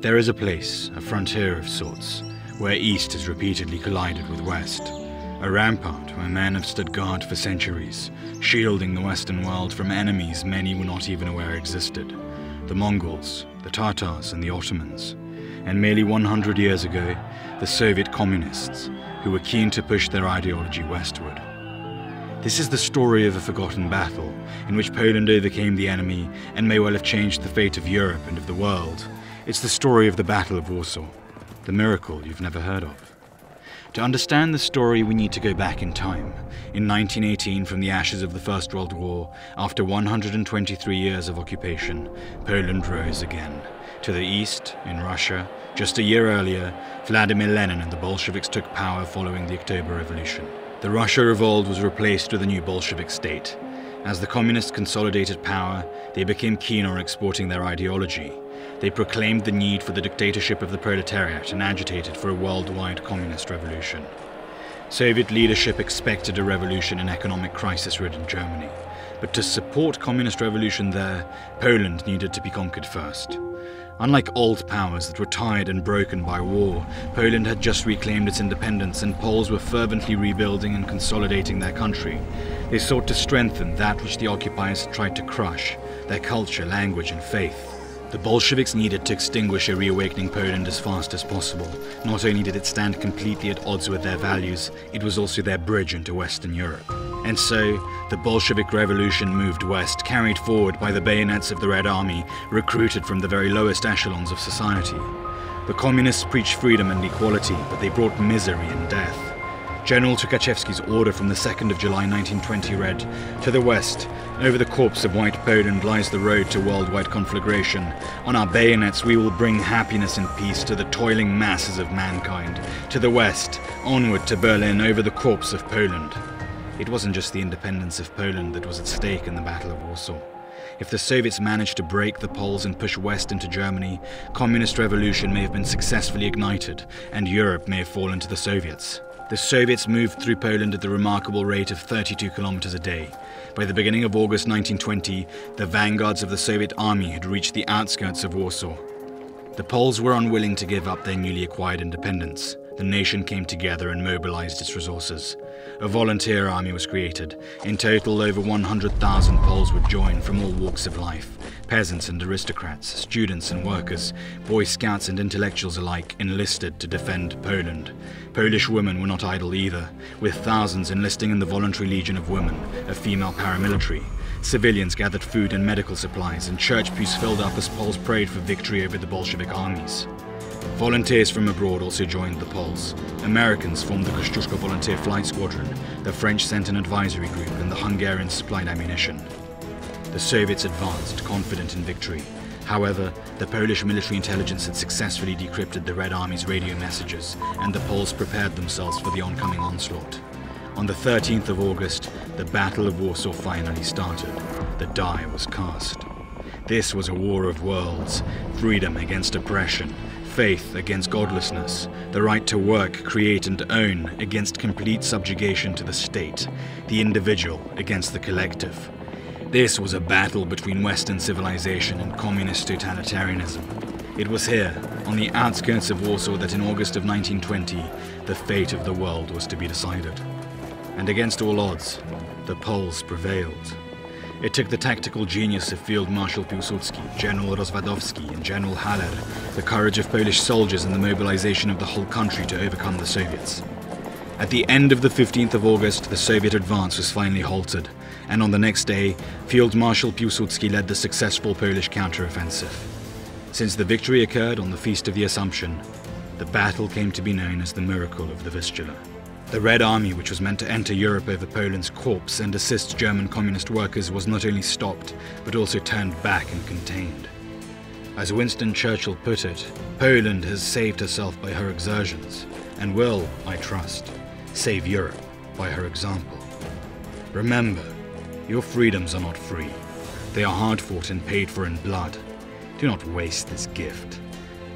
There is a place, a frontier of sorts, where East has repeatedly collided with West. A rampart where men have stood guard for centuries, shielding the Western world from enemies many were not even aware existed the Mongols, the Tatars, and the Ottomans. And merely 100 years ago, the Soviet communists, who were keen to push their ideology westward. This is the story of a forgotten battle, in which Poland overcame the enemy and may well have changed the fate of Europe and of the world. It's the story of the Battle of Warsaw, the miracle you've never heard of. To understand the story, we need to go back in time. In 1918, from the ashes of the First World War, after 123 years of occupation, Poland rose again. To the east, in Russia, just a year earlier, Vladimir Lenin and the Bolsheviks took power following the October Revolution. The Russia old was replaced with a new Bolshevik state. As the communists consolidated power, they became keen on exporting their ideology. They proclaimed the need for the dictatorship of the proletariat and agitated for a worldwide communist revolution. Soviet leadership expected a revolution in economic crisis-ridden Germany. But to support communist revolution there, Poland needed to be conquered first. Unlike old powers that were tired and broken by war, Poland had just reclaimed its independence and Poles were fervently rebuilding and consolidating their country. They sought to strengthen that which the occupiers had tried to crush, their culture, language and faith. The Bolsheviks needed to extinguish a reawakening Poland as fast as possible. Not only did it stand completely at odds with their values, it was also their bridge into Western Europe. And so, the Bolshevik Revolution moved west, carried forward by the bayonets of the Red Army, recruited from the very lowest echelons of society. The communists preached freedom and equality, but they brought misery and death. General Tukhachevsky's order from the 2nd of July 1920 read, To the west, over the corpse of White Poland lies the road to worldwide conflagration. On our bayonets we will bring happiness and peace to the toiling masses of mankind. To the west, onward to Berlin over the corpse of Poland. It wasn't just the independence of Poland that was at stake in the Battle of Warsaw. If the Soviets managed to break the Poles and push west into Germany, communist revolution may have been successfully ignited, and Europe may have fallen to the Soviets. The Soviets moved through Poland at the remarkable rate of 32 kilometers a day. By the beginning of August 1920, the vanguards of the Soviet army had reached the outskirts of Warsaw. The Poles were unwilling to give up their newly acquired independence. The nation came together and mobilized its resources. A volunteer army was created. In total, over 100,000 Poles would join from all walks of life peasants and aristocrats, students and workers, Boy Scouts and intellectuals alike enlisted to defend Poland. Polish women were not idle either, with thousands enlisting in the Voluntary Legion of Women, a female paramilitary. Civilians gathered food and medical supplies, and church pews filled up as Poles prayed for victory over the Bolshevik armies. Volunteers from abroad also joined the Poles. Americans formed the Kościuszko Volunteer Flight Squadron, the French sent an advisory group, and the Hungarians supplied ammunition. The Soviets advanced, confident in victory. However, the Polish military intelligence had successfully decrypted the Red Army's radio messages, and the Poles prepared themselves for the oncoming onslaught. On the 13th of August, the Battle of Warsaw finally started. The die was cast. This was a war of worlds, freedom against oppression, faith against godlessness, the right to work, create, and own against complete subjugation to the state, the individual against the collective. This was a battle between Western civilization and communist totalitarianism. It was here, on the outskirts of Warsaw, that in August of 1920, the fate of the world was to be decided. And against all odds, the Poles prevailed. It took the tactical genius of Field Marshal Piłsudski, General Rozwadowski, and General Haller, the courage of Polish soldiers, and the mobilization of the whole country to overcome the Soviets. At the end of the 15th of August, the Soviet advance was finally halted, and on the next day, Field Marshal Piłsudski led the successful Polish counteroffensive. Since the victory occurred on the Feast of the Assumption, the battle came to be known as the Miracle of the Vistula. The Red Army, which was meant to enter Europe over Poland's corpse and assist German communist workers, was not only stopped, but also turned back and contained. As Winston Churchill put it, Poland has saved herself by her exertions, and will, I trust, save Europe by her example. Remember, your freedoms are not free. They are hard fought and paid for in blood. Do not waste this gift.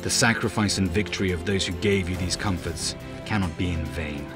The sacrifice and victory of those who gave you these comforts cannot be in vain.